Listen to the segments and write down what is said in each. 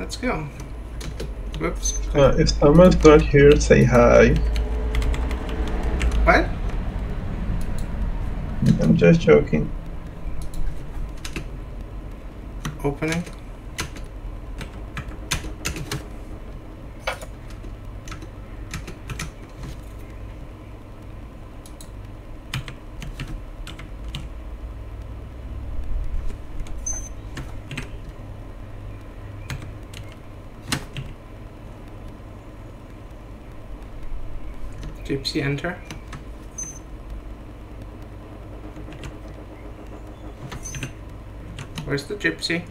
Let's go. Whoops. Uh, if someone's not here, say hi. What? I'm just joking. Opening. Gypsy enter. Where's the gypsy?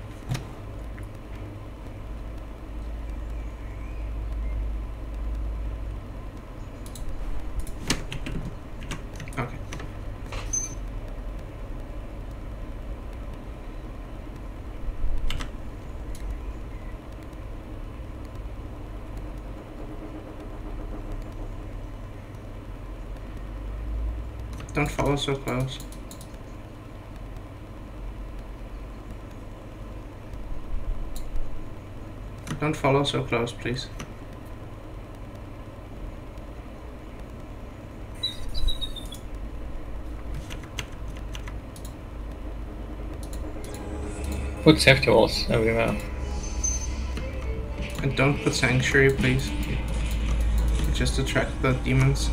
Okay. Follow so close. Don't follow so close, please. Put safety walls everywhere. And don't put sanctuary, please. Just attract the demons.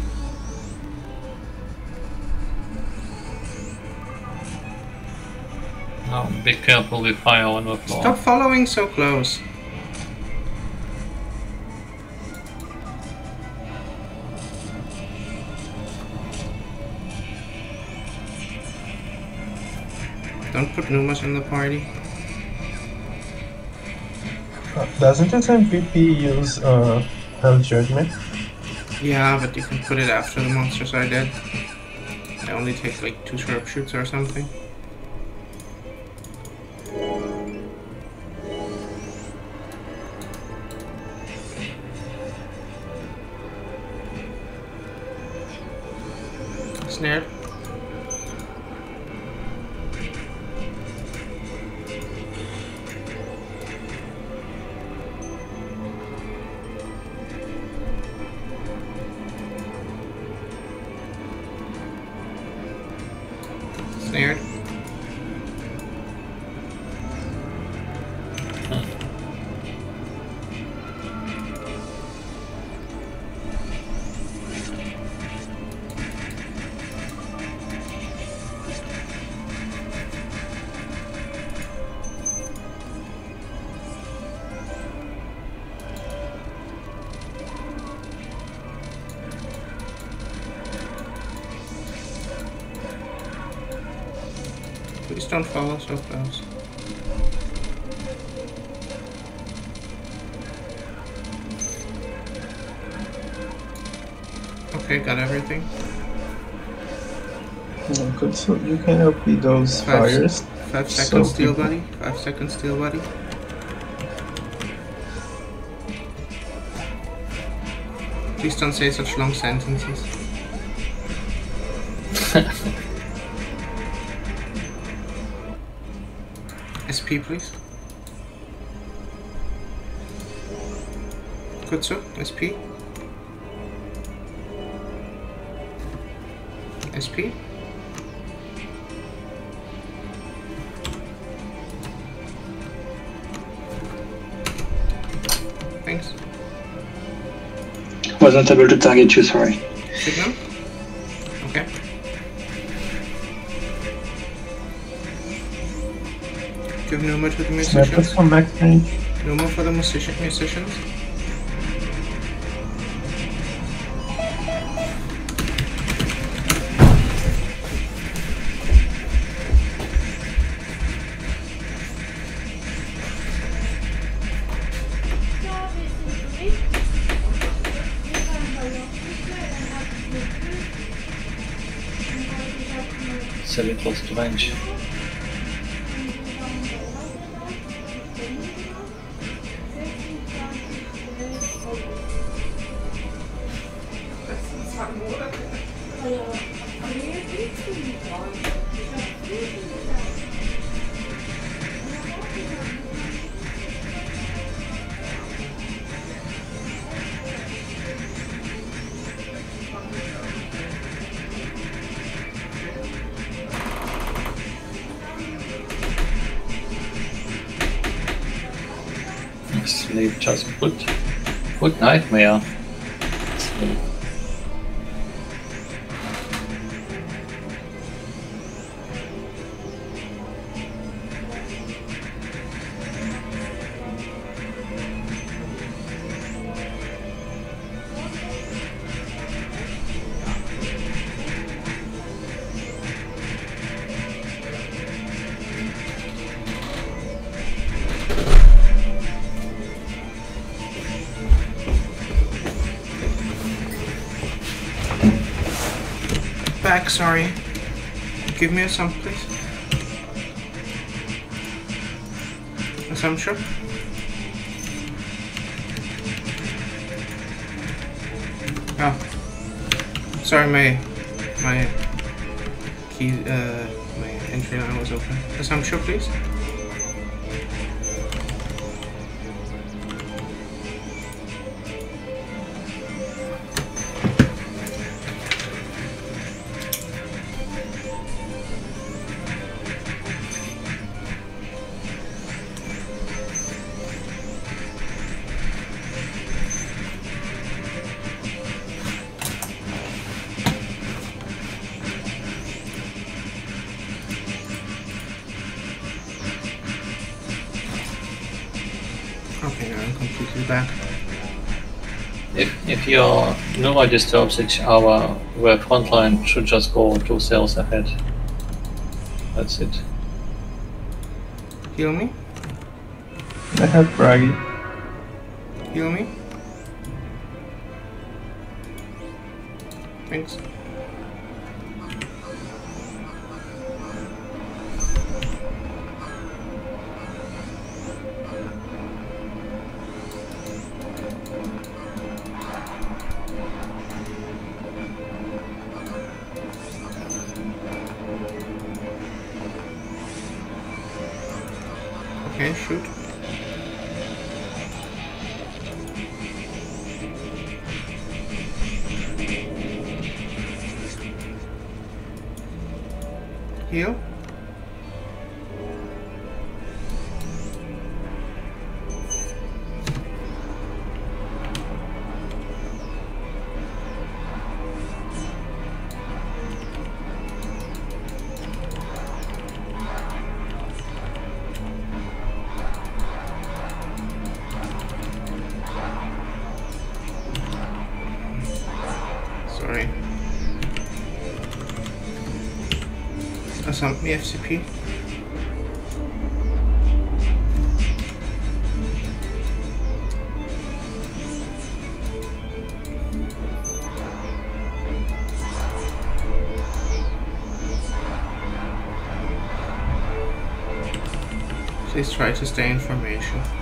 Now be careful with fire on the floor. Stop following so close. Don't put Pneumas in the party. Uh, doesn't SMP use uh, Hell Judgment? Yeah, but you can put it after the monsters are dead. I only take like two sharpshoots or something. Snared. Don't follow so close. Okay, got everything. Yeah, good. So you can help with those Five, fires. five So seconds, steel people- buddy. Five seconds, steel body. Please don't say such long sentences. SP, please. Good, sir. SP. SP. Thanks. Wasn't able to target you, sorry. Signal? Give more to the musicians. from max range. Pneuma for the musician musicians. It's a bit close to range. Sleep just put put nightmare. Sleep. Sorry. Give me a sum, please. Assumption. Oh. Sorry, my my key uh my entry line was open. Assumption, please. Nova disturbs each hour, the front line should just go two cells ahead. That's it. Heal me. I have Bragi. Heal me. Heal. Me FCP. Please try to stay in formation.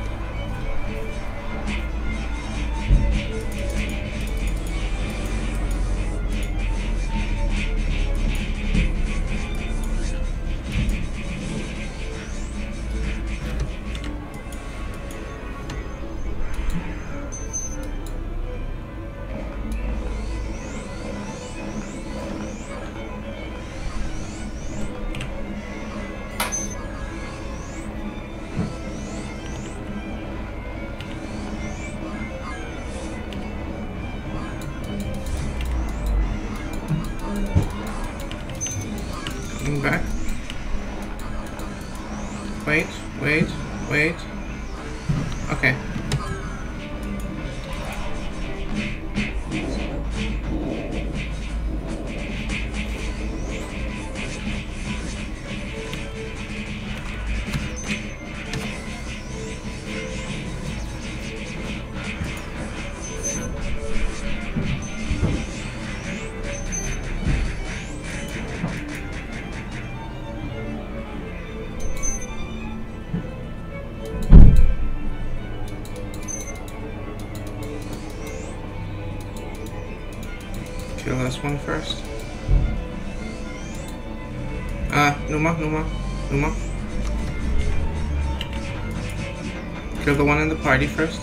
In the party first.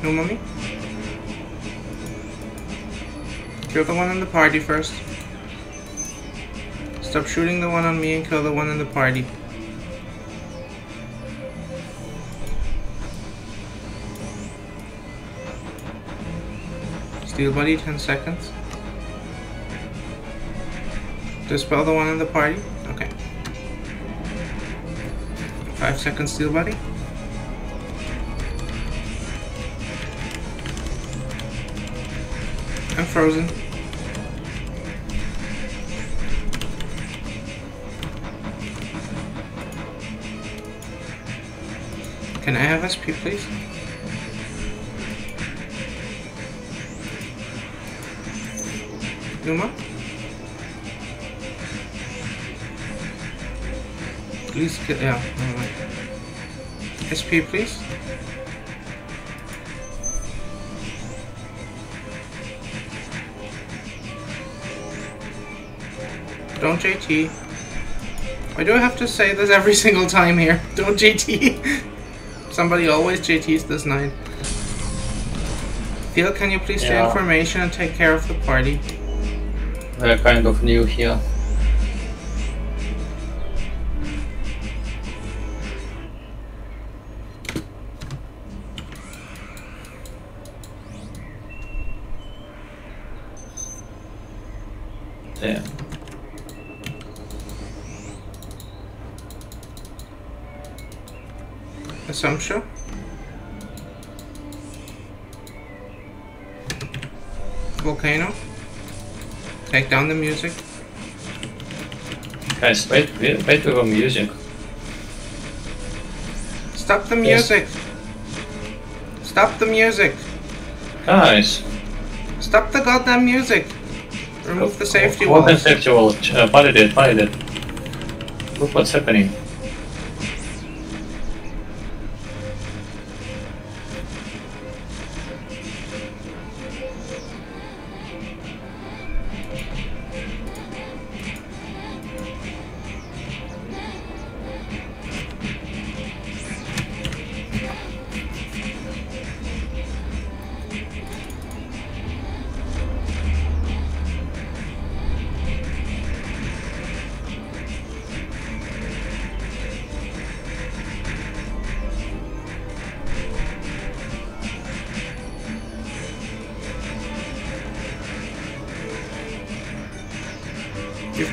Pneuma me. Kill the one in the party first. Stop shooting the one on me and kill the one in the party. Steel body, 10 seconds. Dispel the one in the party. Okay. 5 seconds steel body. I'm frozen. Can I have SP, please? Pneuma? Please get yeah, never mind. SP, please. Don't JT. Why do I have to say this every single time here? Don't JT. Somebody always JTs this night. Phil, can you please share information and take care of the party? We're kind of new here. Down the music. Guys, wait, wait, wait with the music. Stop the Yes. music! Stop the music! Guys, Stop the goddamn music! Remove the safety What walls. safety wall? Uh, validate, validate. Look what's happening.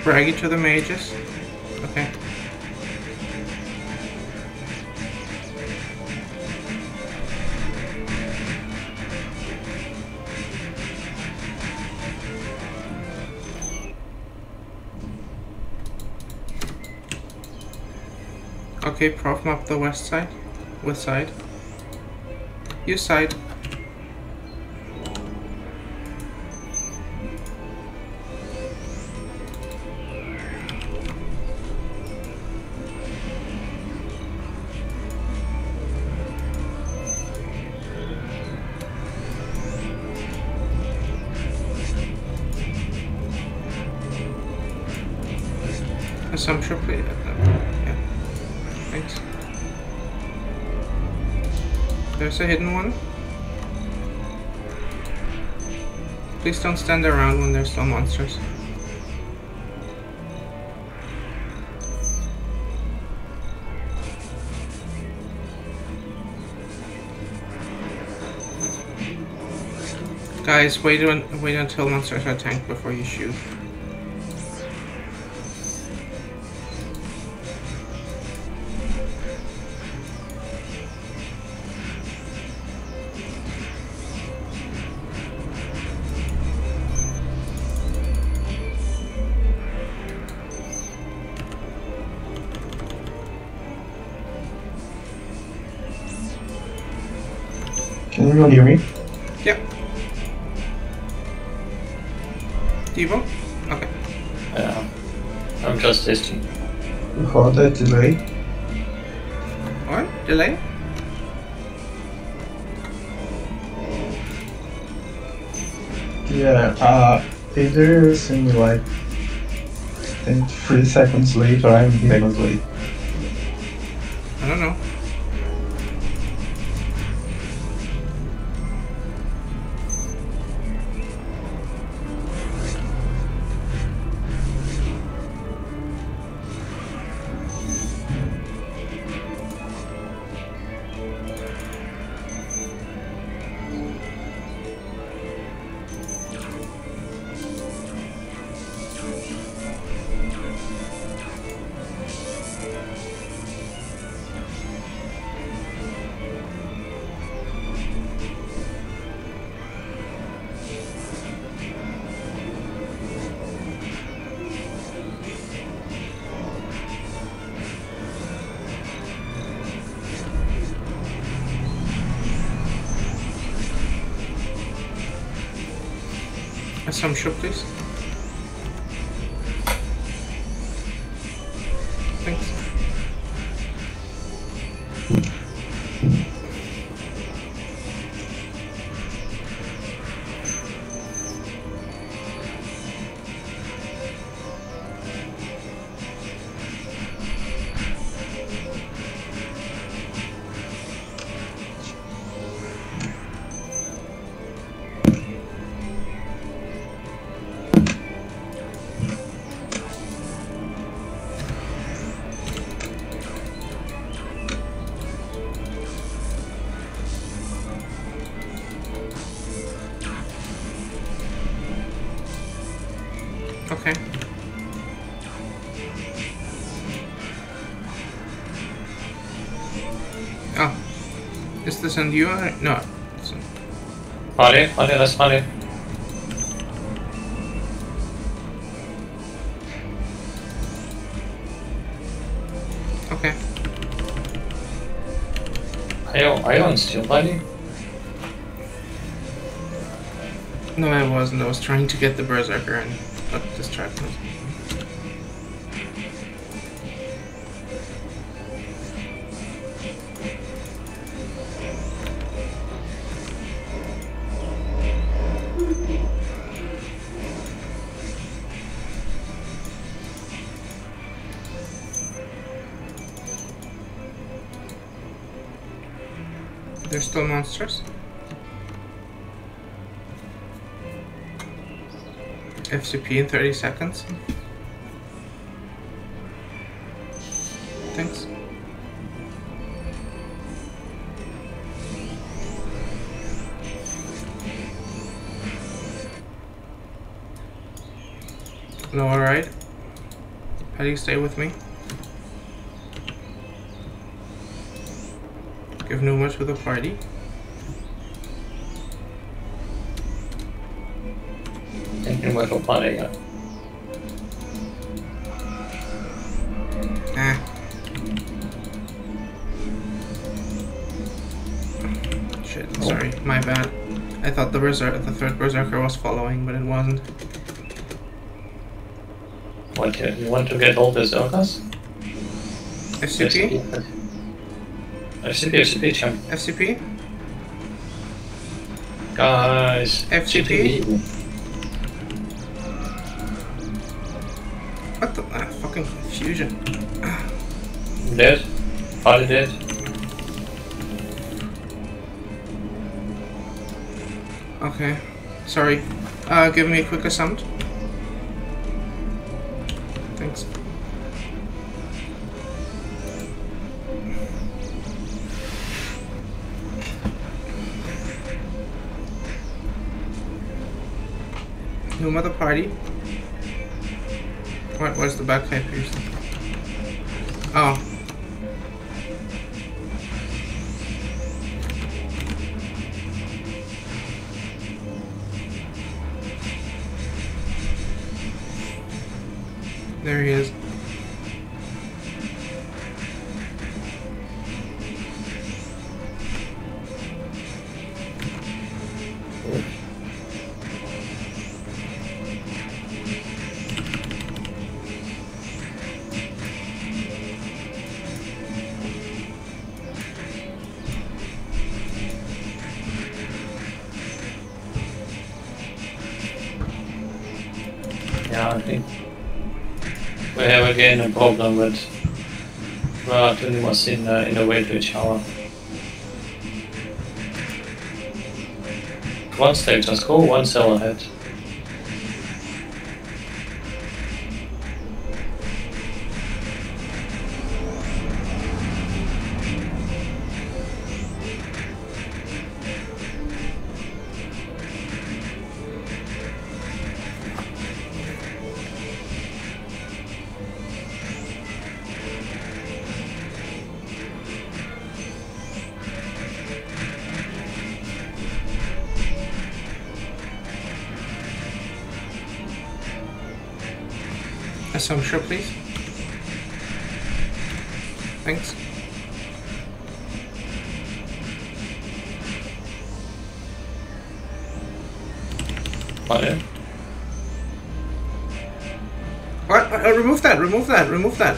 Bragi to the mages. Okay. Okay, prof map the west side. West side. You side. There's a hidden one. Please don't stand around when there's still monsters. Guys, wait, un- wait until monsters are tanked before you shoot. Can anyone hear me? Yep. Devo? Okay. Yeah. I'm just testing. How that delay? What? Delay? Yeah, uh, either seems like I think three seconds late or I'm seconds late. Assumption, please. Is this you? or- No. Party, party, let's party. Okay. Are you, are you on steel party? No, I wasn't. I was trying to get the Berserker and got distracted. There's FCP in 30 seconds. Thanks. No, alright. How do you stay with me? Give no much with a party. Thinking about a party, yeah. Ah. Shit, sorry, my bad. I thought the berserk, the third berserker was following, but it wasn't. What, you, you want to get all the Zerkas? FCP? FCP, FCP, champ. FCP? Guys, FCP? GTV. Confusion? Dead. Party dead. Okay, sorry. Uh, give me a quick assumption. Thanks. New mother party. What was the back pipe pierced? Oh. Problem with well, turning us in uh, in a way to each other. One stage, just go one cell ahead. Assumption, please. Thanks. Fire. What? Uh, uh, remove that, remove that, remove that.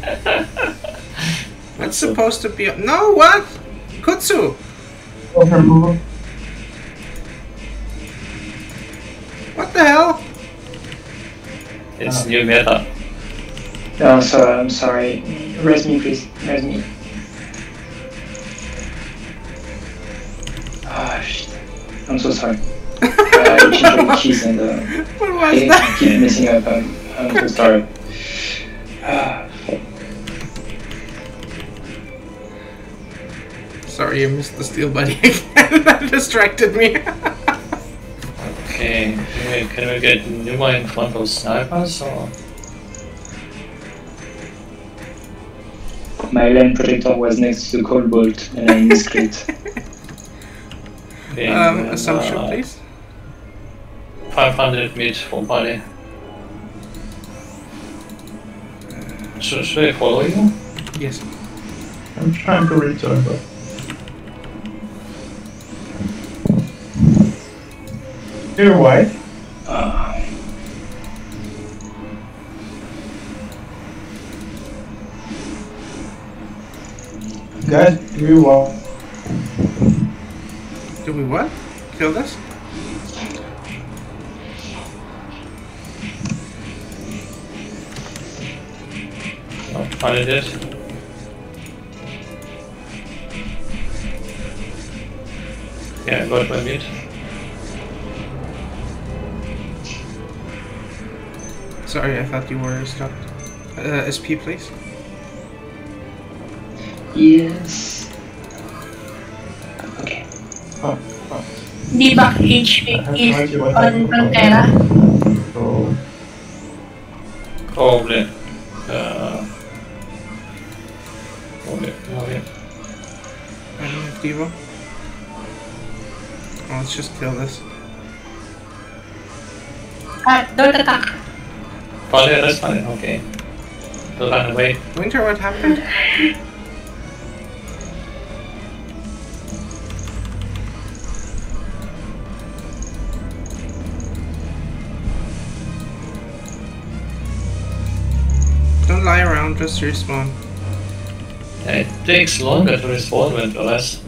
That's supposed to be. No, what? Kutsu! Oh, new meta. No, so I'm sorry. Res me, please. Res me. Ah, shit. I'm so sorry. I changed all the keys and uh, What I was that? keep messing up. I'm, I'm so sorry. Ah, Sorry, you missed the steel body again. that distracted me. Okay, can we, can we get Pneuma in front of snipers or? my land protector was next to the cold bolt and I misclicked. Okay, um, assumption, uh, please. 500 meters for body. Should, should I follow you? Yes. I'm trying to return, but. You're white. Guys, do you want? Do we what? Kill this? Oh, finally did. Yeah, I got my mid. Sorry, I thought you were stuck. Uh, SP, please. Yes. Okay. Oh, oh. Di ba HP is on Pantera? So, Probably. Uh, probably. Oh, yeah. I don't. Oh, let's just kill this. Ah, don't attack. Oh, yeah, that's fine. Okay. He'll run away. Winter, what happened? Around, just respawn. It takes longer to respawn when or less.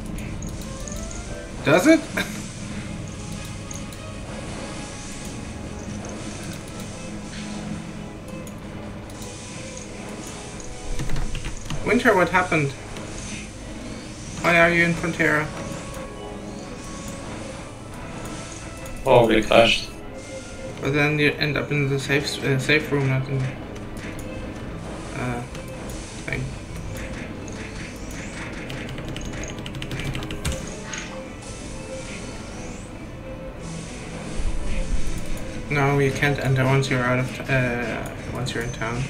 Does it? Winter, what happened? Why are you in Frontera? Probably crashed. But then you end up in the safe uh, safe room, not in No, you can't enter once you're out of uh once you're in town.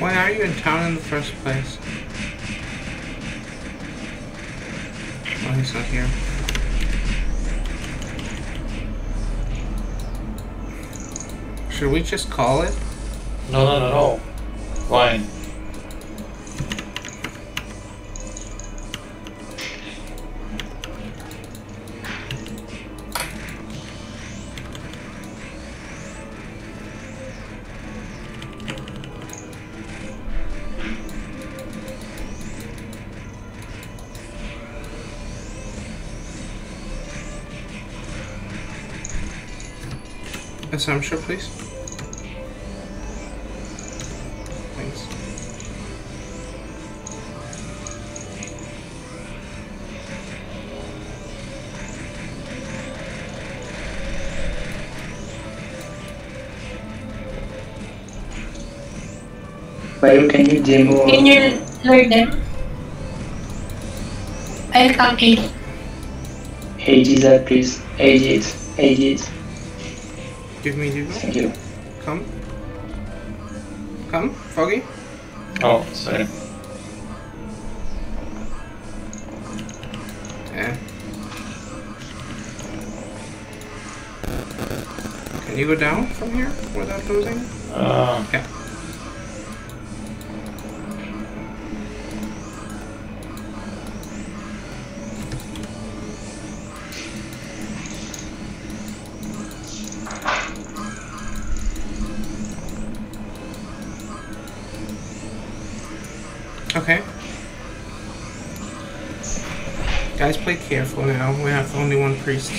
Why are you in town in the first place? Oh, he's not here. Should we just call it? No, no, no, no. Why? Assumption, please. Why can you demo? Can you learn them? I'll come in. AD that please. AD it. AD it. Give me Devo. Thank you. Come. Come, Foggy. Oh, sorry. Yeah. Can you go down from here without losing? Uh, Yeah. Play careful now. We have only one priest.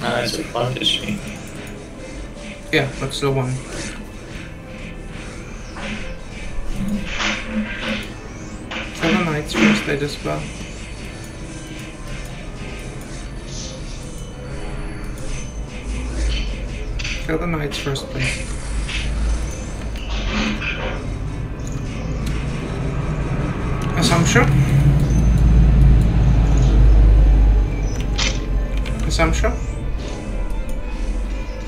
Nice advantage me. Yeah, that's the one. Kill the knights first, they dispel. Kill the knights first, please. Assumption? Assumption?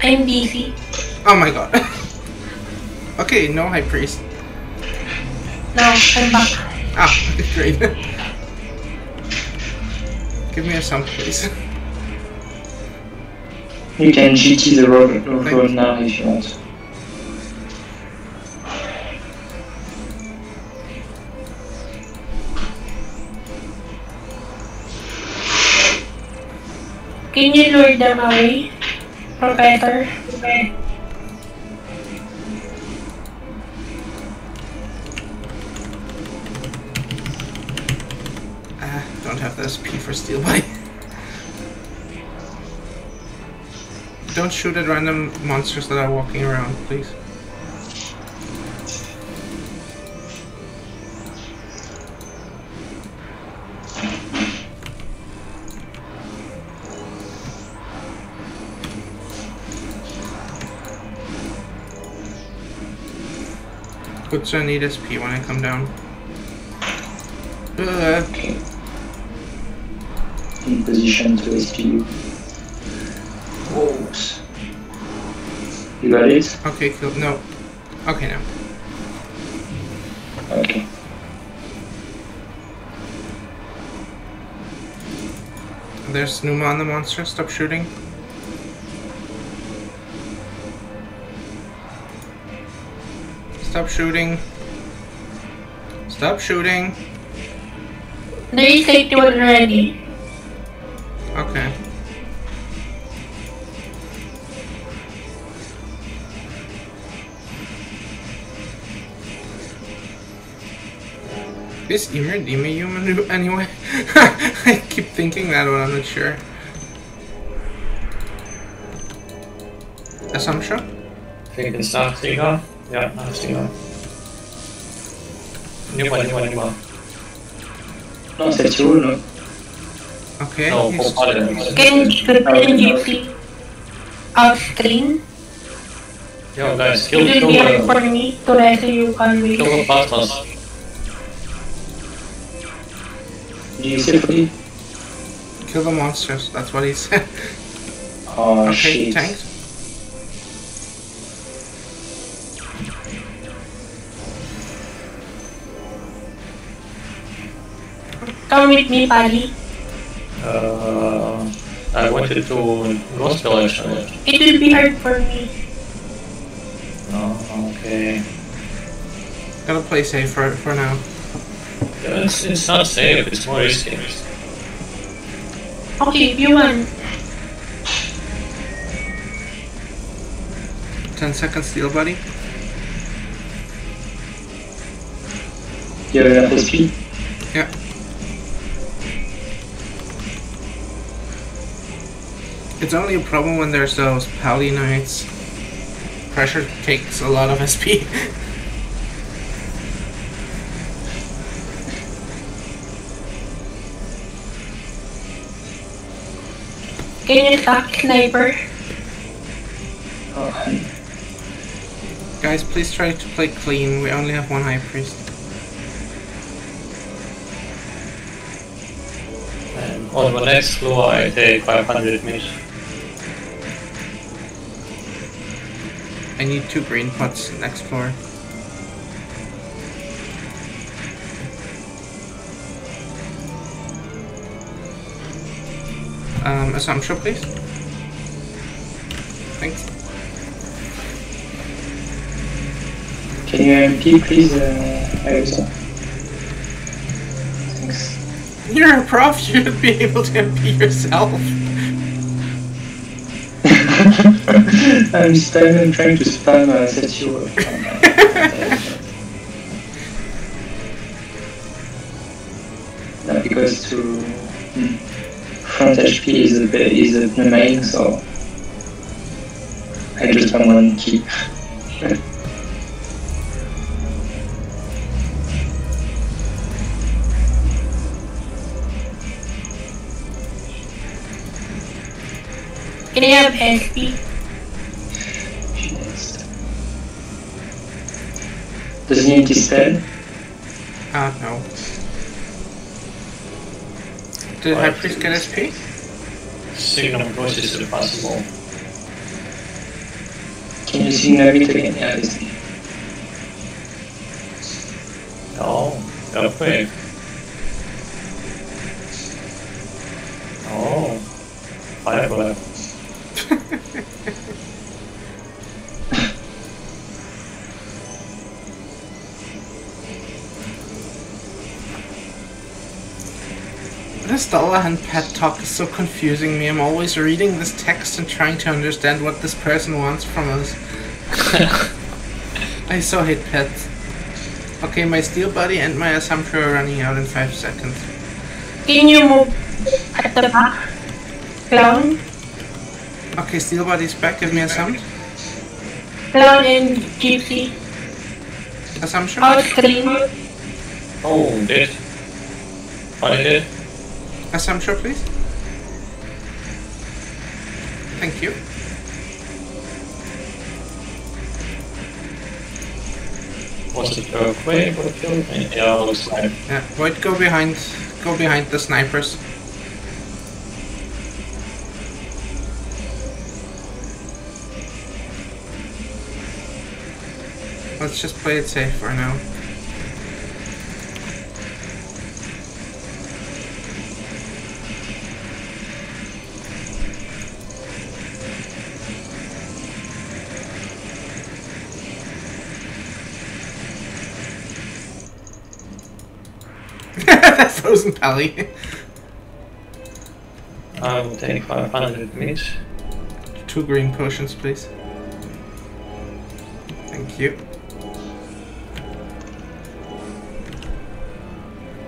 I'm busy. Oh my god. okay, no high priest. No, I'm back. Ah, great. Give me a sum, please. You can GT the road, road now if you want. Can you lure them away? Or better? Ah, don't have the SP for steel body. Don't shoot at random monsters that are walking around, please. So I need SP when I come down. Uh, Okay. In position to SPU. Whoa. You got it? okay, kill. No. Okay, now. Okay. There's Pneuma on the monster. Stop shooting. Stop shooting. Stop shooting. There is 81 ready. Okay. Is Ymir Dima human anyway? I keep thinking that, but I'm not sure. Assumption? I think it's Nachtiger. Yeah, Nachtiger. New one, new one, new one. No, c'est tout, no? Okay. No, he's- for paladins. Can, can you please off screen? Yo guys, It kill, will kill be the, for uh, me to rescue you convict. kill the bastards. Do? Kill the monsters. That's what he said. Oh okay, shit. tanked. With me, Pali. Uh, I wanted to gospel actually. It will be hard for me. Oh, okay. Gotta play safe for for now. Yeah, it's, it's not safe, it's more risky. Okay, if you want. Ten seconds, steel body. You have enough It's only a problem when there's those pally knights. Pressure takes a lot of SP. Can you attack sniper? Oh. Guys, please try to play clean. We only have one high priest. And on the next floor I take 500 meat. I need two green pots next floor. Um, assumption, please. Thanks. Can you MP please, uh, Arizona? Thanks. You're a prof, you should be able to MP yourself. I'm still trying to spam uh, Setio. uh, because to hmm, front HP is the ba- is the main, so I just want one key. Can I have SP? Does he need dispel? Ah, no. Did High Priest get SP? Signal process is possible. Can you signal it again? Yeah, this thing. Oh, okay. Oh, fiber. This Dullahan pet talk is so confusing me. I'm always reading this text and trying to understand what this person wants from us. I so hate pets. Okay, my steel body and my assumption are running out in 5 seconds. Can you move at the back? Clown? Okay, steel body's back. Give me a sum. Clown and Gypsy. Assumption. Out screen. Oh, dead. Finally dead. Assumption, please. Thank you. Was it earthquake or? Yeah, looks like. Yeah, Void, go behind. Go behind the snipers. Let's just play it safe for now. Frozen Pally. I will take 500 minis. Two green potions, please. Thank you.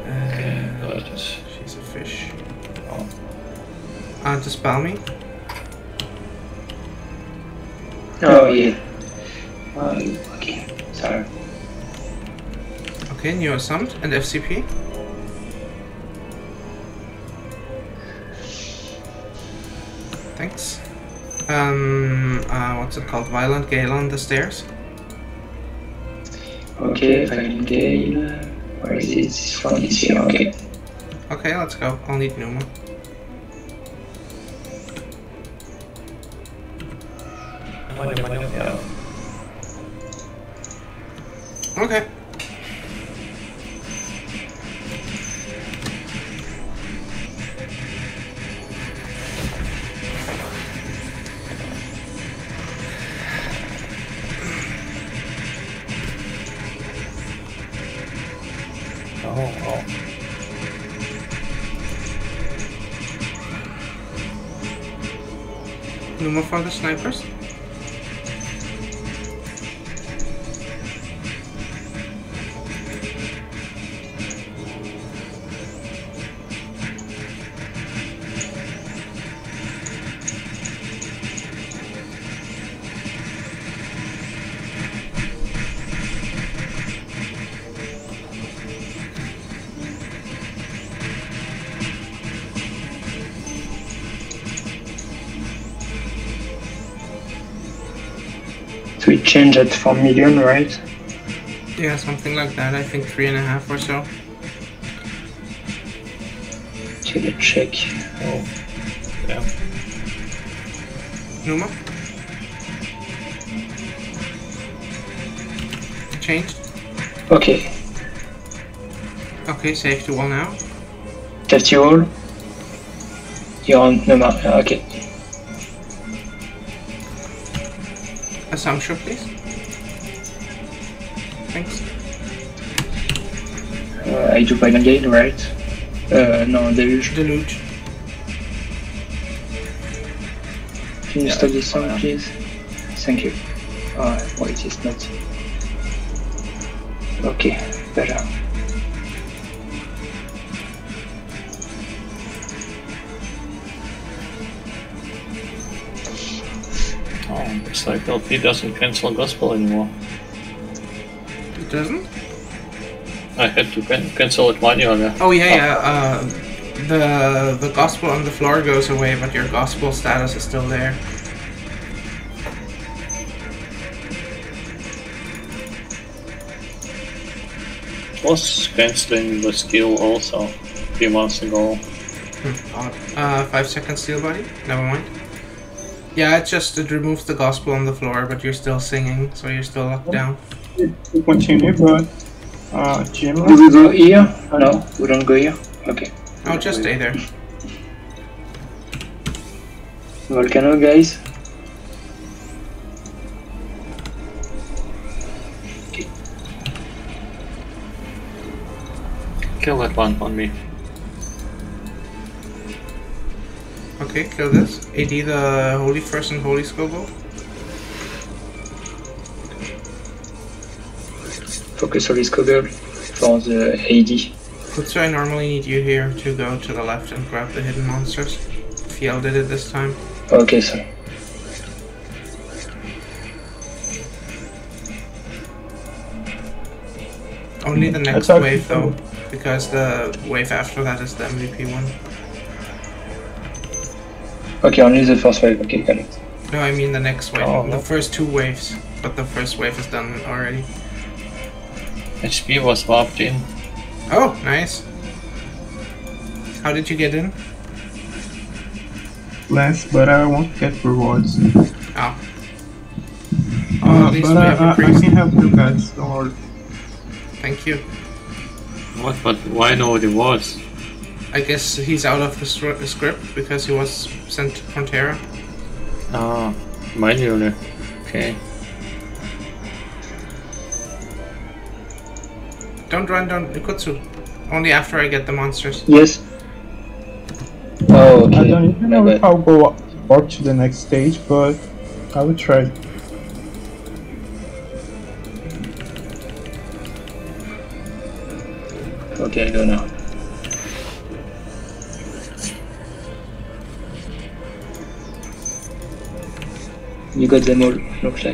Okay, Uh, got it. she's a fish. Oh. Uh, dispel me. Oh yeah. Uh, okay. Sorry. Okay, new assumed and FCP. Uh, what's it called? Violent Gale on the stairs. Okay, Violent Gale. Where is it? This one is here. Okay. Okay, let's go. I'll need Pneuma. For the snipers. So we change at 4 million, right? Yeah, something like that. I think three and a half or so. Okay, let's check. Oh. Yeah. Pneuma. Changed. Okay. Okay, save safety wall now. Safety wall. You're on no map. Okay. Assumption, please. Thanks. Uh, I do Violent Gale, right? Uh, no, Deluge. Deluge. Can you Yeah, stop this sound, please? thank you. Uh, why it is not? Okay, better. Oh, it's like LP doesn't cancel gospel anymore. It doesn't? I had to can- cancel it manually. Oh yeah, yeah. Uh, the the gospel on the floor goes away, but your gospel status is still there. Was canceling the skill also a few months ago. Hmm. Uh, five second steel body. Never mind. Yeah, it just it removes the gospel on the floor, but you're still singing, so you're still locked down. We continue, but uh, Jim, Do we go here? No, we don't go here. Okay. Oh, just stay there. Volcano, guys. Kill that one on me. Okay, kill this. AD the Holy First and Holy Skobo. Focus on this cover for the AD. Kutsu, I normally need you here to go to the left and grab the hidden monsters. Fiel did it this time. Okay, sir. Only the next wave though, because the wave after that is the MVP one. Okay, only the first wave. Okay, got it. No, I mean the next wave. Oh, the no. first two waves, but the first wave is done already. HP was warped in. Oh, nice. How did you get in? less, but I won't get rewards. Oh. Oh, Uh, at least but we I, have I, a I priest. can help you guys, don't worry. Thank you. What? But why nobody was? I guess he's out of the script because he was sent to Prontera. Ah, manually. Okay. Don't run down Ikutsu. Only after I get the monsters. Yes. Oh, okay. I don't even know if I'll go up, up to the next stage, but I will try. Okay, I go now. You got them all, looks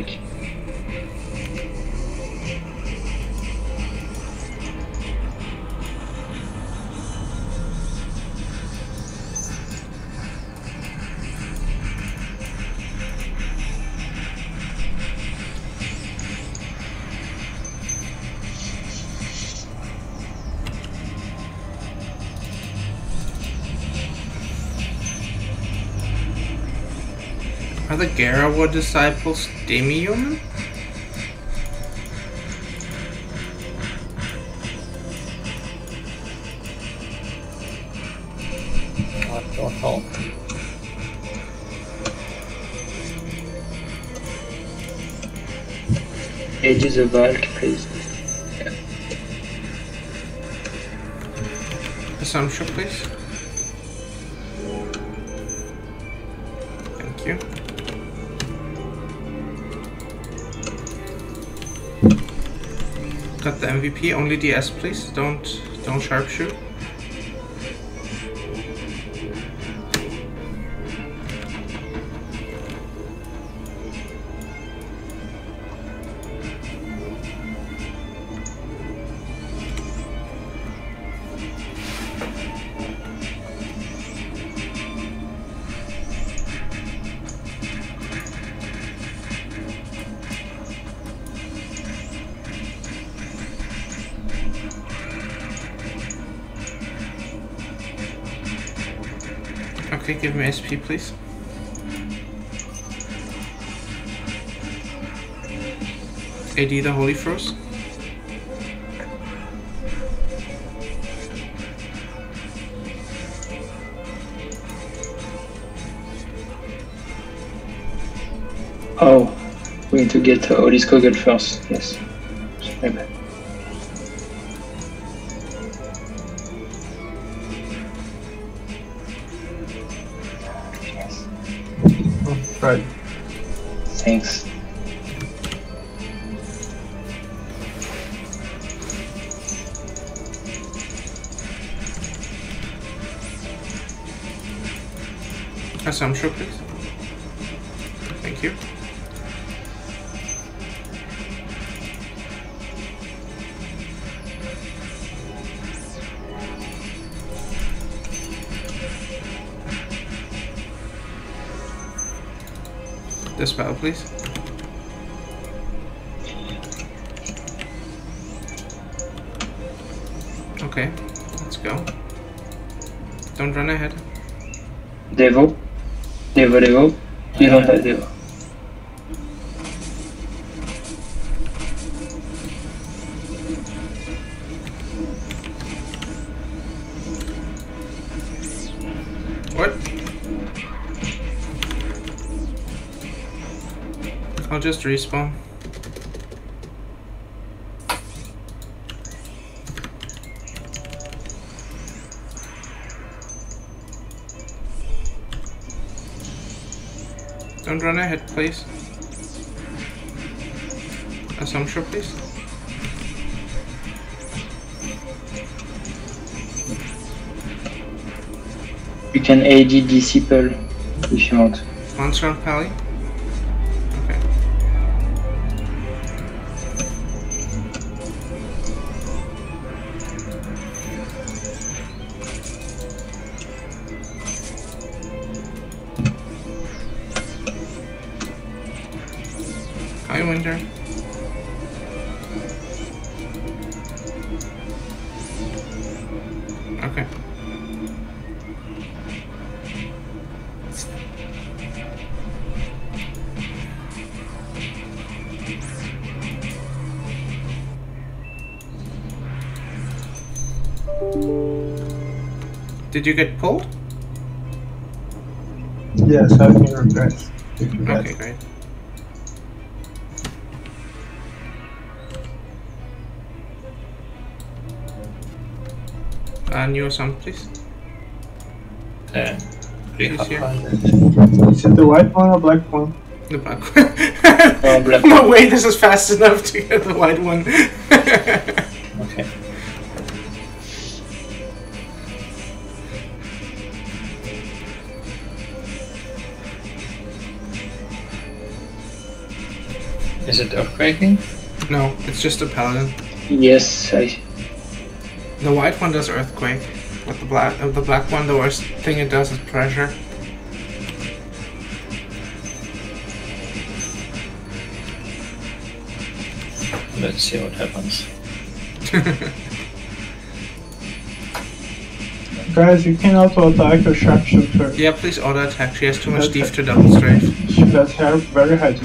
the Garawa disciples demi-human? I don't know. Age is a Valk, please. Assumption, please. MVP. Only DS, please. Don't don't sharpshoot. Give me SP, please. AD the Holy Frost. Oh, we need to get uh, Holy Skogel first. Yes. Just respawn. Don't run ahead, please. Assumption, please. You can AD Disciple if you want. Monster on Pally. Okay. Did you get pulled? Yes, I've been regrets. Okay, great. Uh, new song, please. Uh, Please, yeah. Is it the white one or black one? The black Oh, black No way, this is fast enough to get the white one. Okay. Is it earthquaking? no, it's just a paladin. Yes, I. The white one does earthquake, but the black uh, the black one, the worst thing it does is pressure. Let's see what happens. Guys, you can auto attack a sharpshooter. yeah, please auto attack. She has too much Okay. deef to double strafe. She does hair very high.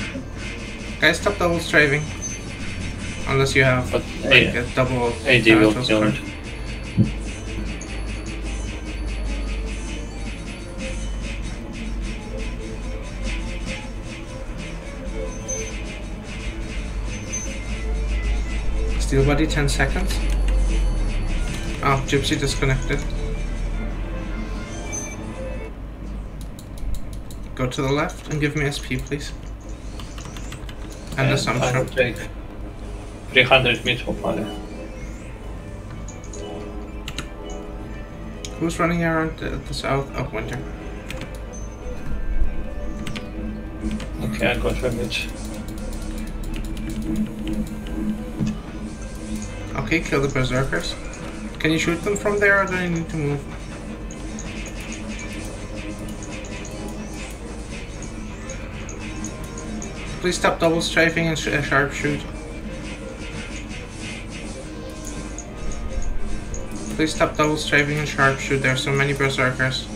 Guys, stop double strafing. Unless you have But like A- a double. AD will battle kill Steel body 10 seconds. Oh, Gypsy disconnected. Go to the left and give me SP, please. And assumption. take 300 meter party. Who's running around the, the south of winter? Okay, I got remit. Okay, kill the berserkers. Can you shoot them from there or do I need to move? Please stop double strafing and sh- uh, sharp shoot. Please stop double strafing and sharp shoot. There are so many berserkers.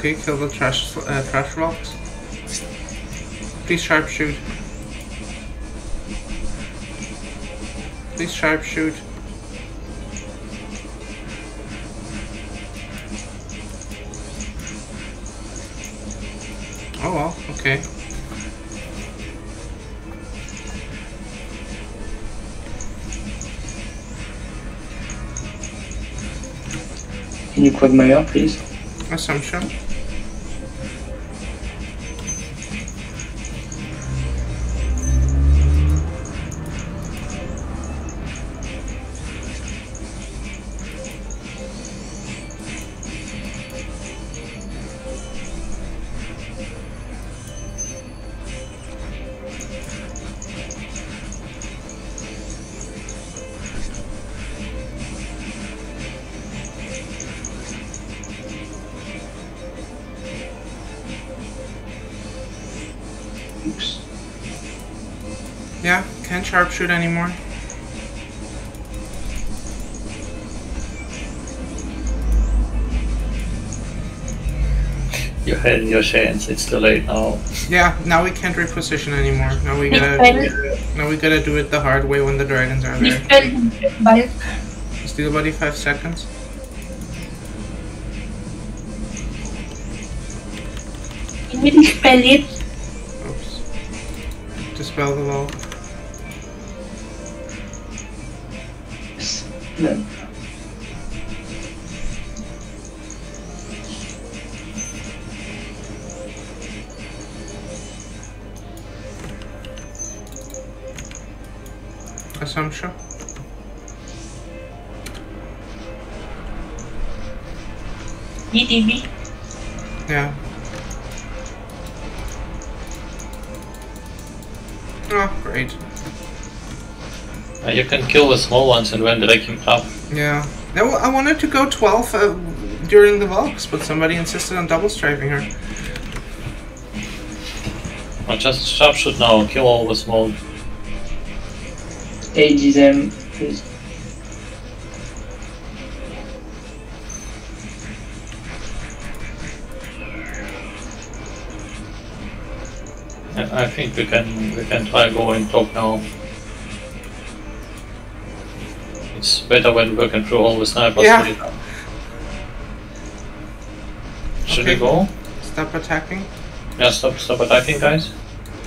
Okay, kill the trash uh, trash rocks. Please sharpshoot. Please sharpshoot. Oh well, okay. Can you quagmire, please? Assumption. Sharpshoot anymore. You had your chance. It's too late now. Yeah, now we can't reposition anymore. Now we gotta now we gotta do it the hard way when the dragons are there. dispel bulk. Steel body five seconds. Can we dispel it? You can kill the small ones and then drag him up. Yeah. I I wanted to go 12 uh, during the Volks, but somebody insisted on double strafing her. Or just sharpshoot now. Kill all the small. AG them, please. I I think we can we can try going top now. It's better when we can throw all the snipers. Yeah. Should Okay. we go? Stop attacking. Yeah, stop stop attacking, guys.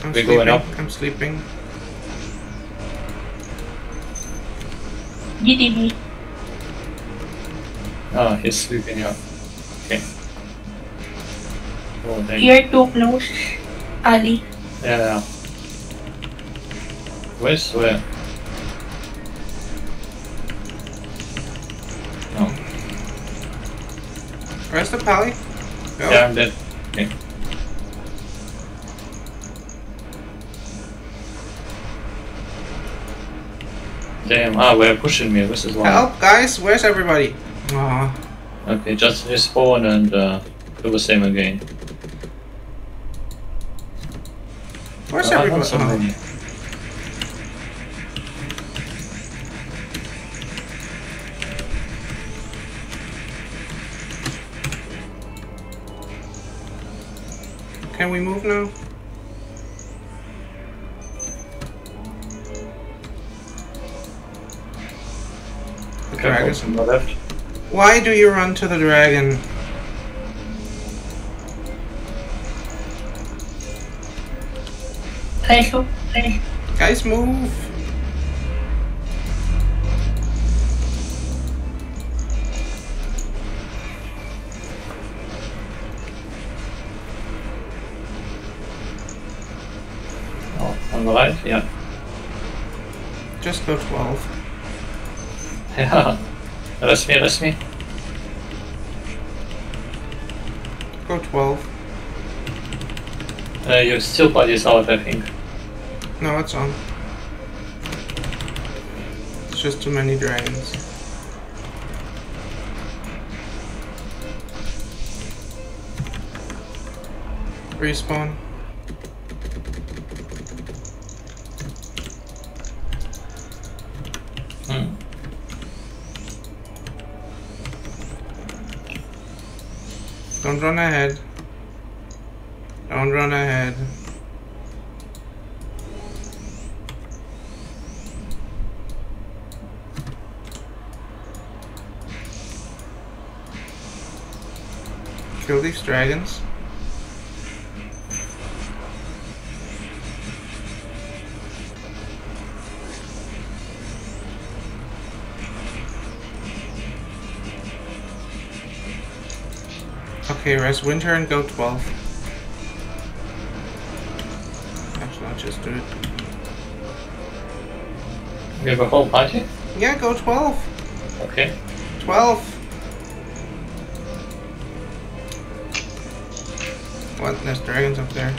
I'm We're sleeping. going up. I'm sleeping. GTB. Ah, he's sleeping. Yeah. Okay. Oh, dang. You're too close. Ali. Yeah, yeah. Where's where? Where's the pally? Go. yeah, I'm dead. Okay. Damn, ah, we're pushing me, this is why. Help, guys! Where's everybody? Aw. Okay, just respawn and uh, do the same again. Where's Ah, everybody? Can we move now? The Okay, dragons. on the left. Why do you run to the dragon? Reso. Reso. Guys, move! On the right, yeah. Just go 12. Yeah. Rest me, rest me. Go 12. Uh, your steel body is out, I think. No, it's on. It's just too many dragons. Respawn. Hmm. Don't run ahead. Don't run ahead. Kill these dragons. Okay, res winter and go 12. Actually, I'll just do it. We have a whole party? Yeah, go 12. Okay. 12. What? There's dragons up there.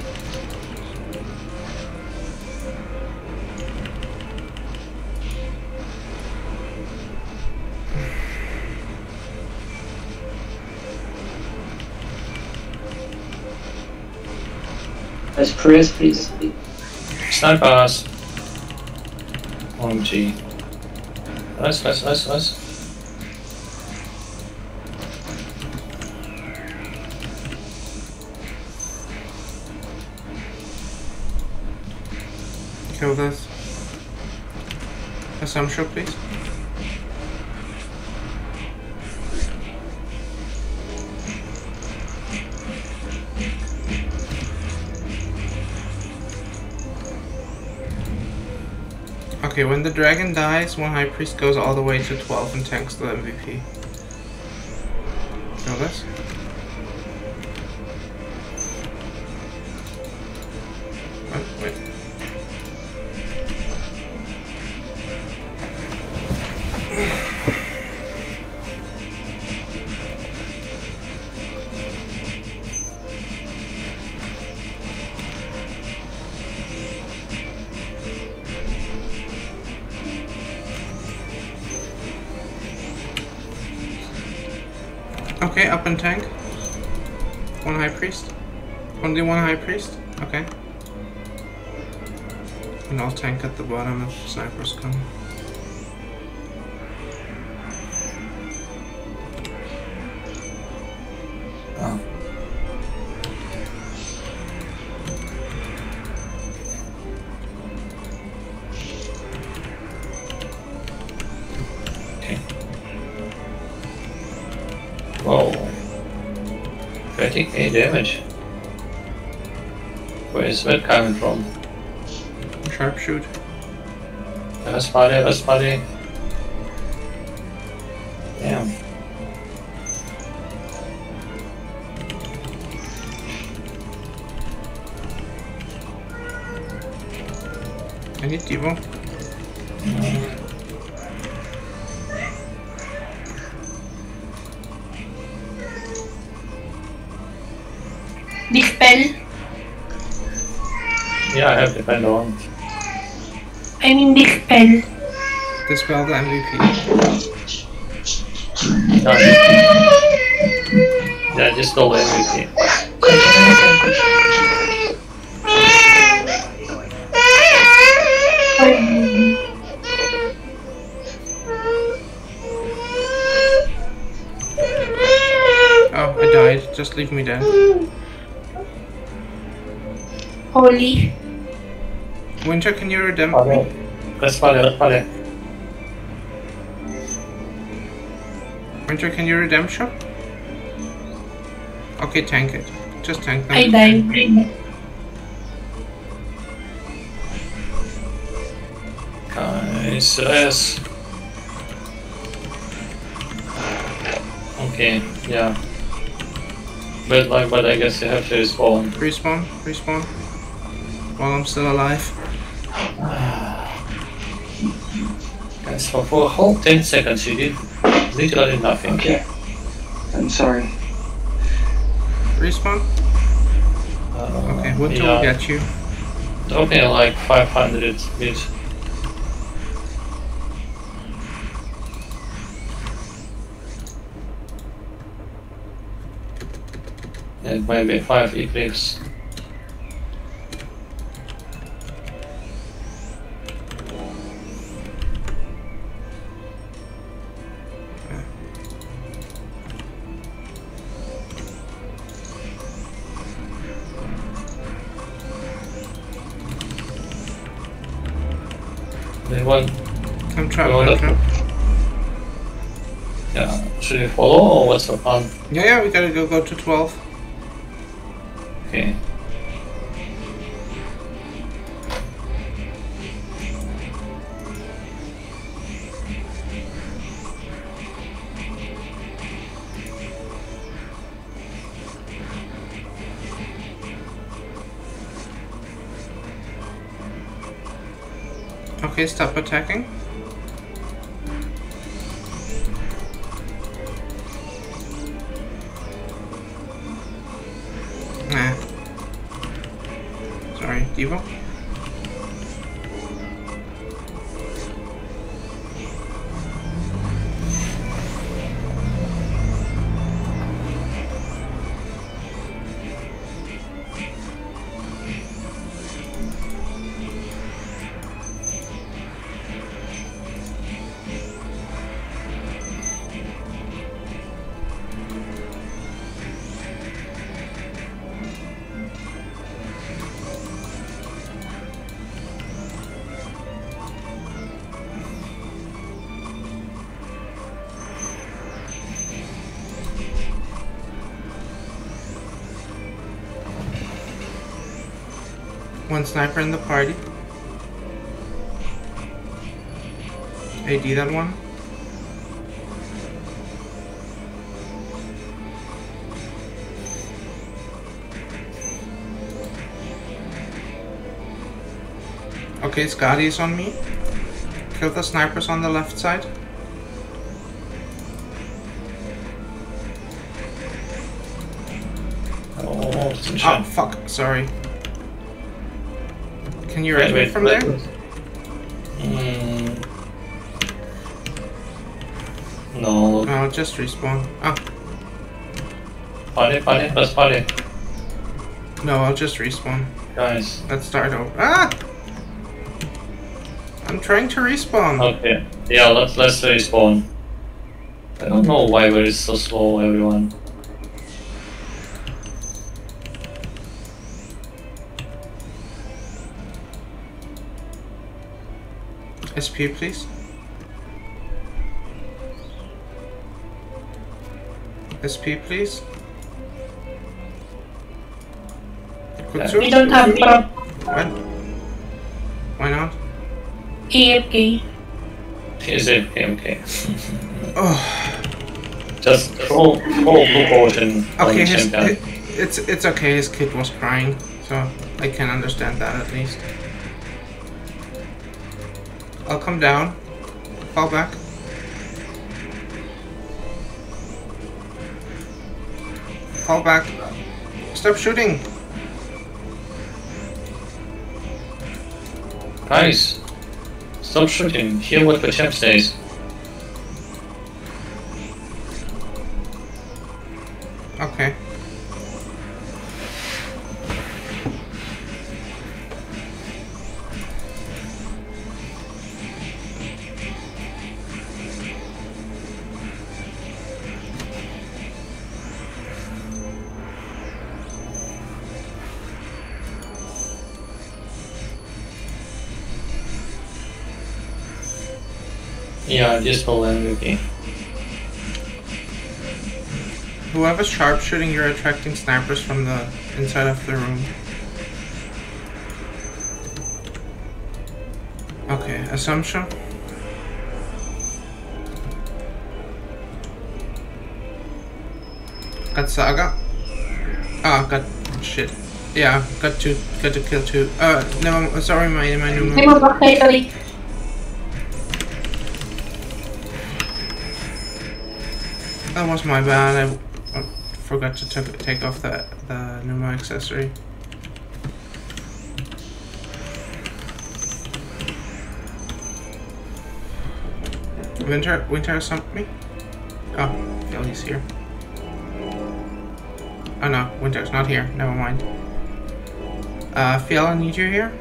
Let's press, please. Snipers! OMG. Nice, nice, nice, nice. Kill this. Assumption, please. Okay, when the dragon dies, one high priest goes all the way to 12 and tanks the MVP. Okay, up and tank. One high priest. Only one high priest? Okay. And I'll tank at the bottom if snipers come. Damage. Where is that coming from? Sharpshoot. That's body, that's body. Dispel the MVP. Yeah, yeah just go MVP. Oh, I died. Just leave me dead. Holy. Winter, can you redem Body. me? That's body, that's Winter, can you redemption? Okay, tank it. Just tank them. I died. Nice ass. Okay, yeah. But like, but I guess you have to respawn. Respawn, respawn. While I'm still alive. Guys, for, for a whole 10 seconds you did literally nothing. Okay. I'm sorry. Respawn? Uh, Okay, Winter yeah, will get you. Dropping like 500 bit. And maybe 5 eclipse. Yeah, should we follow or what's your plan? Yeah, yeah, we gotta go, go to 12. Okay. Okay, stop attacking. Sorry, sniper in the party. AD that one. Okay, Scotty is on me. Kill the snipers on the left side. Oh, Oh, fuck, sorry. Can you raise from there? Mm. No, No, just respawn. Oh, party, party, let's party. no, I'll just respawn. Guys, Let's start over. Ah! I'm trying to respawn. okay. Yeah, let's, let's respawn. I don't know why we're so slow, everyone. SP, please. SP, please. Uh, Kutsu? We don't have prop What? Why not? AFK. Is it okay? Oh, Just throw, throw blue potion okay. His, it, it's it's okay. His kid was crying, so I can understand that at least. I'll come down. Fall back. Fall back. Stop shooting. Guys, stop shooting. Hear what the champ says. Yeah, this will MVP. Whoever's sharpshooting, you're attracting snipers from the inside of the room. Okay, assumption. Got Saga. Ah, got shit. Yeah, got to got to kill two. Uh, no, sorry, my my new That was my bad. I, I forgot to take off the the pneumo accessory. Winter, Winter summoned me. Oh, he's here. Oh no, Winter's not here. Never mind. Uh, Phil, I need you here.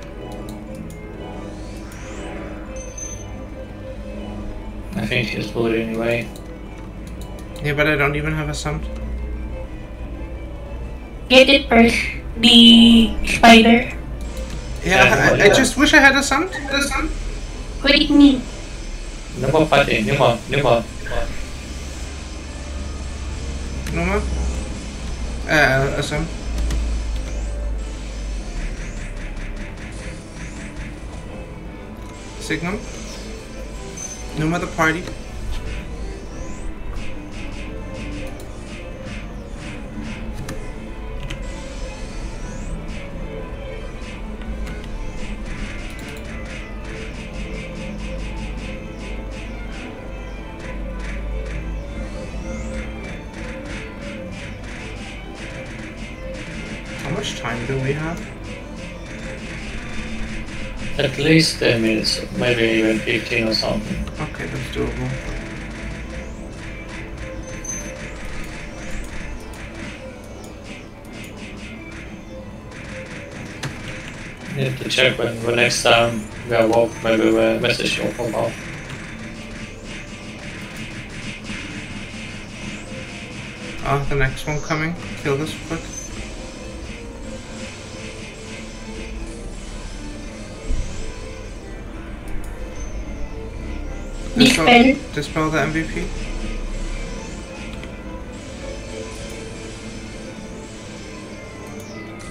I think he's bullied anyway. Yeah, but I don't even have a sump. Get it first. The spider. Yeah, Yeah, I, I just wish I had a sump. The sump. Wait me. No more party, no more, no more. Uh, a sump. Signum. No more the party. Least 10 minutes, maybe even 15 or something. Okay, that's doable. Need to check when the next time we are walk, maybe the message will pop up. Oh, the next one coming. Kill this quick. Dispel, Dispel. dispel the MVP.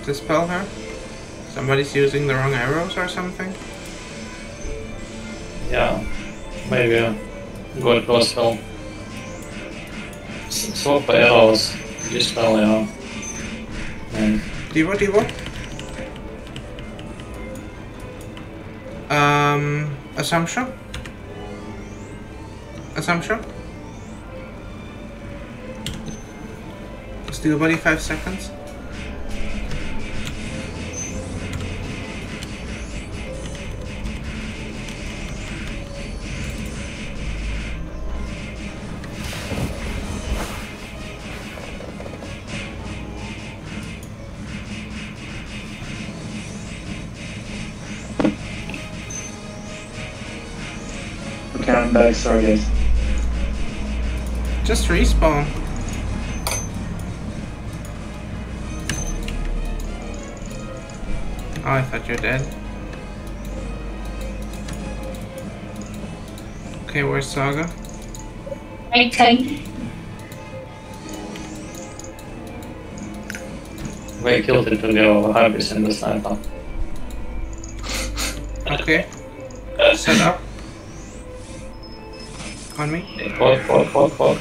Dispel her. Somebody's using the wrong arrows or something. Yeah, maybe uh, good gospel. S- Swap arrows, dispel, yeah. And Devo, Devo. Um, assumption. Assumption. Steel body, five seconds. Okay, I'm back. Sorry, guys. Just respawn. Oh, I thought you were dead. Okay, where's Saga? Right side. we killed it to go Hybris in the sniper. Okay. Set up. On me. Walk, walk, walk, walk.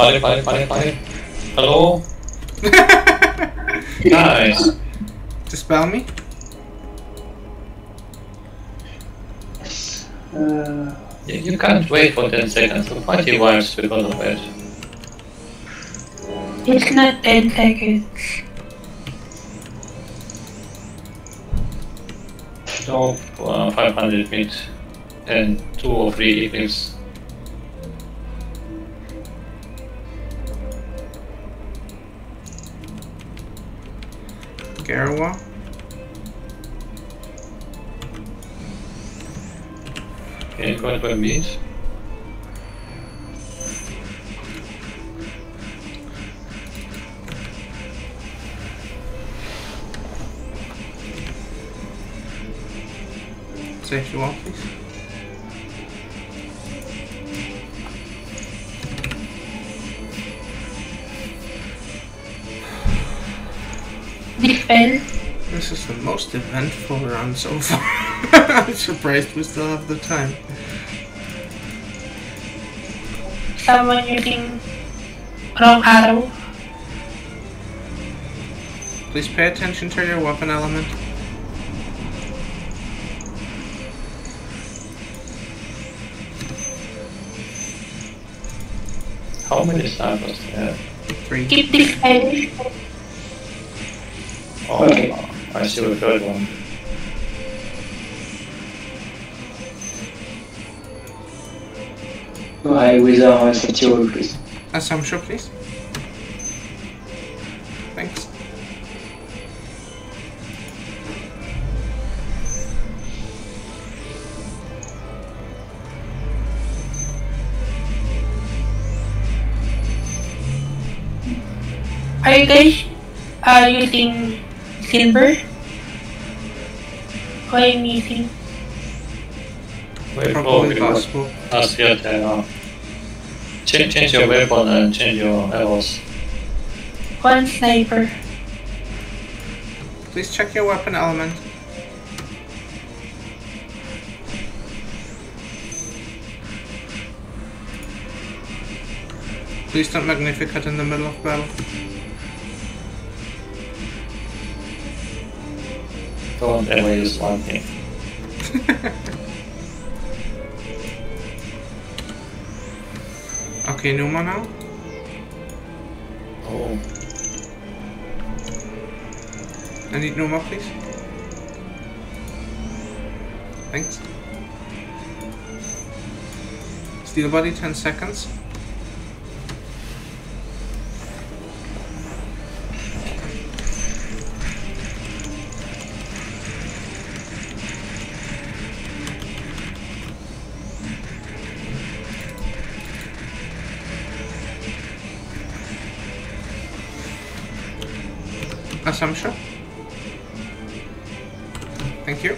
Fire, fire, fire, fire. Hello? Nice. Dispel me. Uh, You, you can't wait for 10 seconds to fight your wives because of it. It's not 10 seconds. Drop uh, 500 feet and 2 or 3 evenings. Garawa. Okay, go to meet. Safety wall, please. Dispel. This is the most eventful run so far. I'm surprised we still have the time. Someone using wrong arrow. Please pay attention to your weapon element. How many snipers do you have? Three. Keep dispel. Oh, Okay. I see the third one. go ahead with our safety roll, please. Assumption, please. Thanks. Are you guys uh, using silver? What I'm using? Wait, Probably oh, possible. Ask yet, uh, change, change your weapon and change your arrows. One sniper. Please check your weapon element. Please don't Magnificat in the middle of battle. Don't ever use lightning. Okay, Pneuma now. Oh, I need Pneuma, please. Thanks. Steel body, 10 seconds. Assumption. Thank you.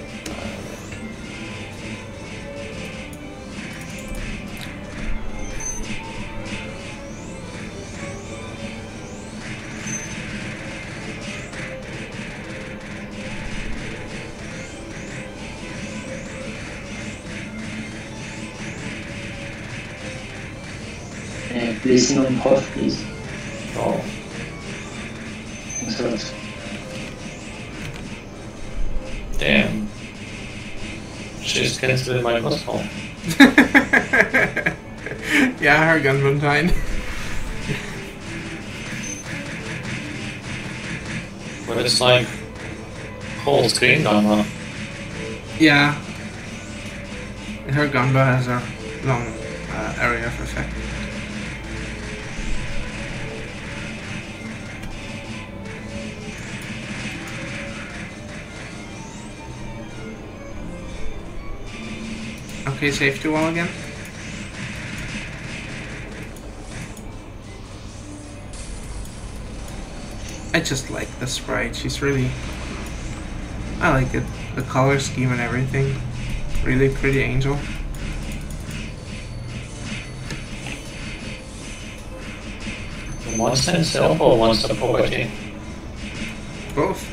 Uh, placing on Hoth, please. She's canceling my crossbow. yeah, her gunman died. But it's like whole screen huh? Yeah. Her gunbow has a long uh, area of effect. Okay, safety wall again. I just like the sprite. She's really. I like it. The color scheme and everything. Really pretty angel. One sense help or one supporting? Both.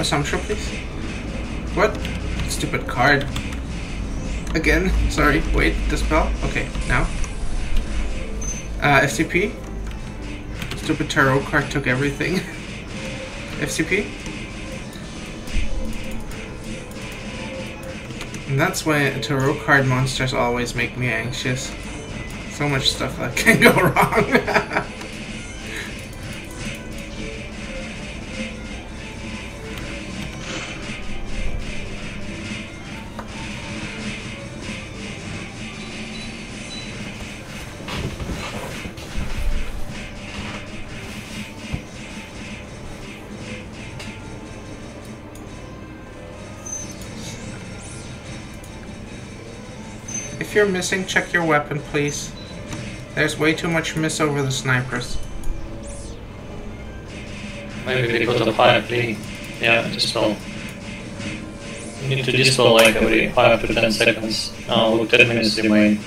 Assumption, please. What? Stupid card. Again? Sorry. Wait, dispel? Okay, now. Uh, FCP? Stupid tarot card took everything. FCP? And that's why tarot card monsters always make me anxious. So much stuff that can go wrong. you're missing, check your weapon, please. There's way too much miss over the snipers. Maybe they got a fire plea. Yeah, dispel. You need to dispel like every 5 to 10 seconds. Now look 10 minutes remain.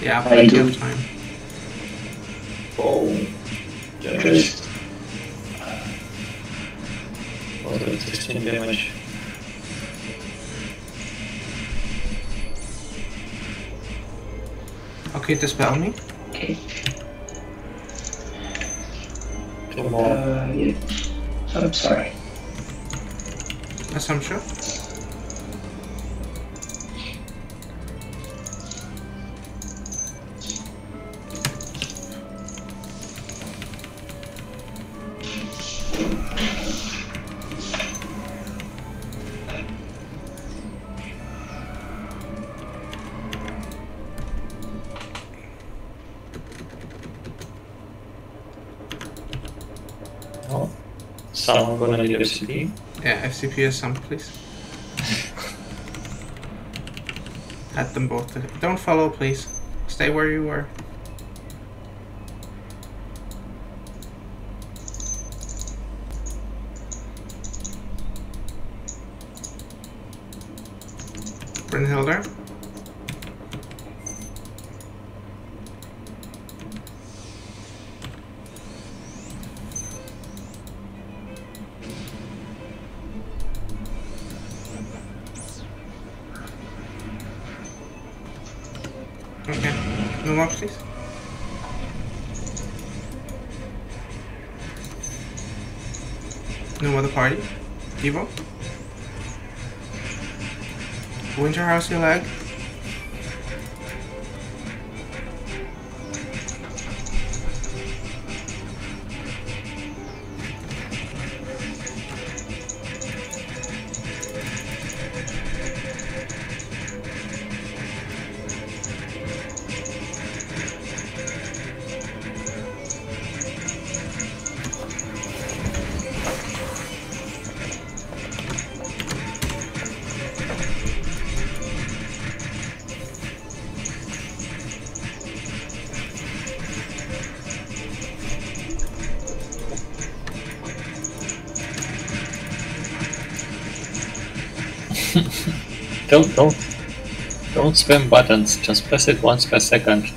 Yeah, I plenty do. of time. Okay, dispel me. Okay. Two more. Uh, yeah. I'm sorry. Assumption. Oh. Someone gonna need FCP. Yeah, FCP is some, please. Add them both. Don't follow, please. Stay where you were. House, your Don't don't don't spam buttons. Just press it once per second.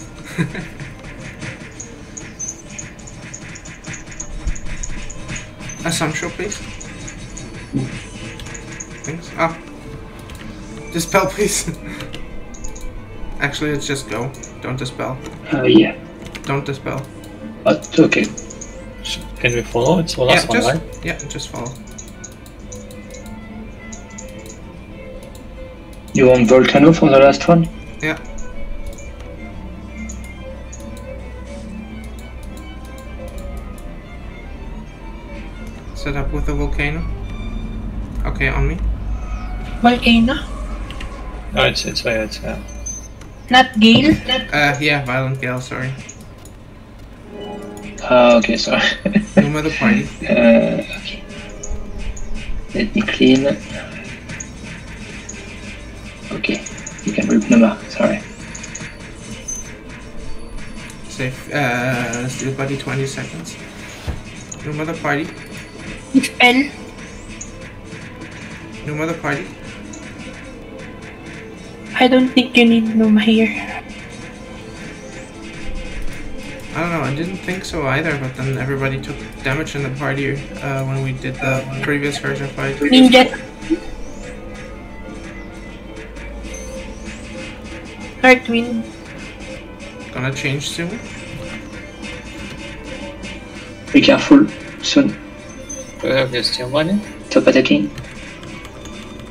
Assumption, please. Thanks. Ah. Dispel, please. Actually, let's just go. Don't dispel. Uh, yeah. Don't dispel. But okay. Can we follow? It's the last yeah, one, just right? yeah, just follow. You want Volcano for the last one? Yeah. Set up with a volcano. Okay, on me. Volcano. No, it's it's there. It's there. Not Gale. Uh, yeah, violent gale. Sorry. Ah, okay, sorry. No other party. uh, okay. Let me clean. Okay, you can group number, sorry. Safe. Uh, steel body. Twenty seconds. No other party. Spell. No other party. I don't think you need Pneuma here. I don't know. I didn't think so either, but then everybody took damage in the party uh, when we did the previous Herja fight. Ninja. Earthwind. Gonna change soon. Be careful, soon. Do you have your steel money? Stop attacking.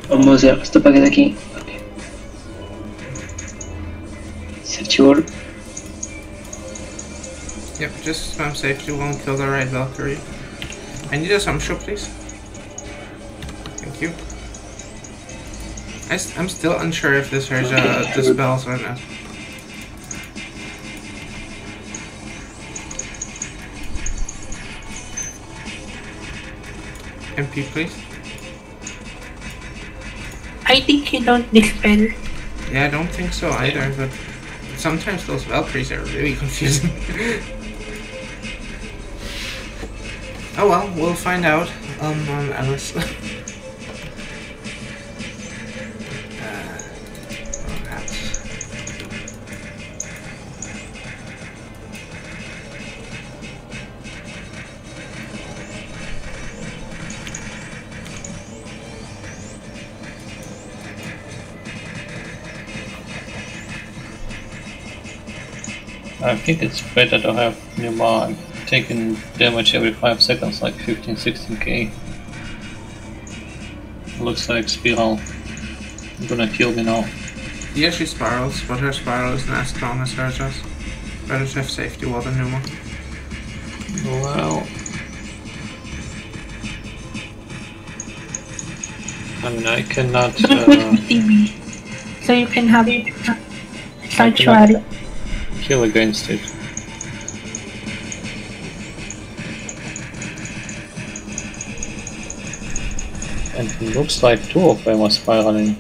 Almost there, stop attacking. Okay. Safety wall. Yep, just spam safety won't kill the right Valkyrie. I need a Samsho, please. Thank you. I st- I'm still unsure if this Herja dispels or not. MP, please. I think you don't dispel. Yeah, I don't think so either, but sometimes those Valkyries are really confusing. oh well, we'll find out um, on Alice. I think it's better to have Pneuma taking damage every 5 seconds, like 15 16k. Looks like Spiral gonna kill me now. Yeah, she spirals, but her spiral isn't as strong as Herja's. Better to have safety wall than Pneuma. Well. I mean, I cannot. Don't put Uh, So you can have it. uh, cannot- Sanctuary. Kill against it. And it looks like two of them are spiraling.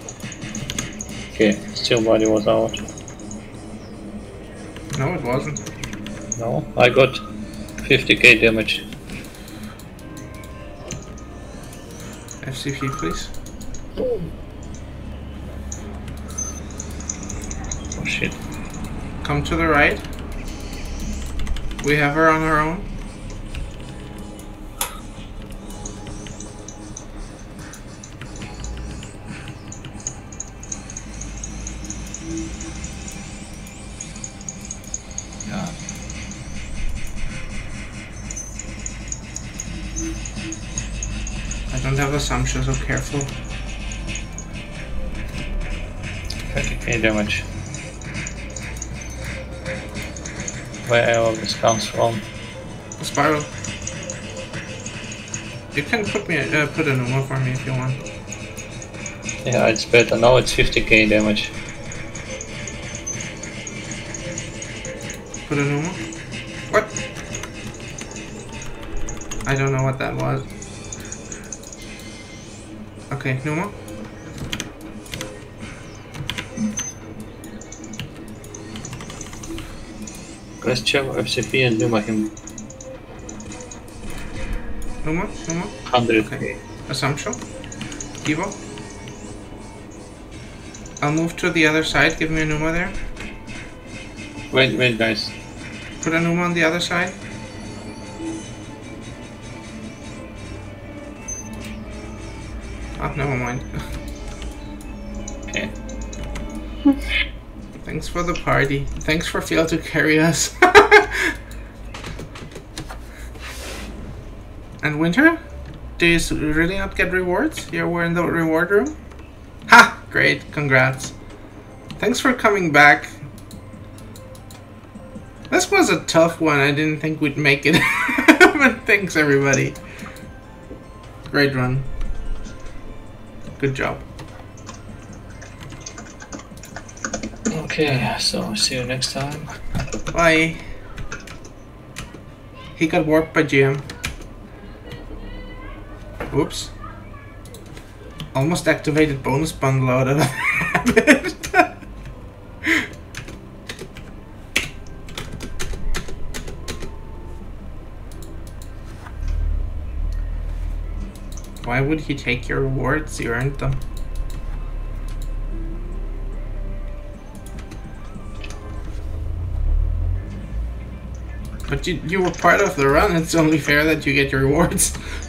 Okay, steel body was out. No, it wasn't. No, I got 50k damage. FCP, please. Oh. Come to the right. We have her on her own. i don't have assumptions so careful. 33 damage. Where all this comes from. Spiral. You can put me uh, put a Pneuma for me if you want. Yeah, it's better. Now it's 50k damage. Put a Pneuma. What? I don't know what that was. Okay, Let's check FCP and Pneuma him Pneuma, Pneuma. 100k. Okay. Assumption. Kivo. I'll move to the other side. Give me a Pneuma there. Wait, wait, guys. Put a Pneuma on the other side. Oh, never mind. Okay. Thanks for the party. Thanks for fail to carry us. And Winter? Do you really not get rewards? Yeah, we're in the reward room? Ha! Great, congrats. Thanks for coming back. This was a tough one. I didn't think we'd make it. but thanks, everybody. Great run. Good job. Okay, so see you next time. Bye. He got warped by GM. Whoops. Almost activated bonus bundle out of habit. Why would he take your rewards? You earned them. But you, you were part of the run, it's only fair that you get your rewards.